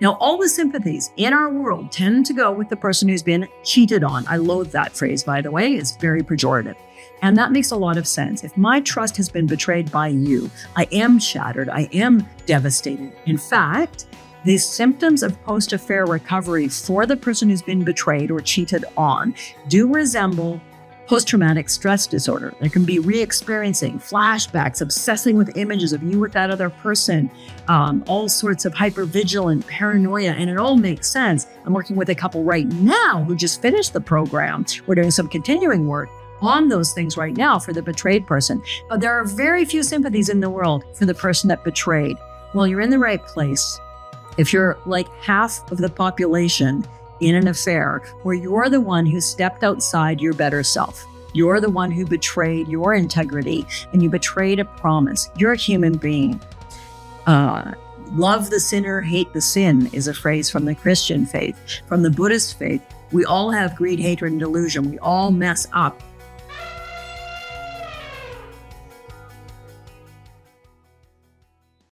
Now, all the sympathies in our world tend to go with the person who's been cheated on. I loathe that phrase, by the way, it's very pejorative. And that makes a lot of sense. If my trust has been betrayed by you, I am shattered, I am devastated. In fact, the symptoms of post affair recovery for the person who's been betrayed or cheated on do resemble post traumatic stress disorder. There can be re experiencing, flashbacks, obsessing with images of you with that other person, um, all sorts of hypervigilant paranoia, and it all makes sense. I'm working with a couple right now who just finished the program. We're doing some continuing work on those things right now for the betrayed person. But there are very few sympathies in the world for the person that betrayed. Well, you're in the right place. If you're like half of the population, in an affair where you're the one who stepped outside your better self. You're the one who betrayed your integrity and you betrayed a promise. You're a human being. Uh, love the sinner, hate the sin is a phrase from the Christian faith. From the Buddhist faith, we all have greed, hatred, and delusion. We all mess up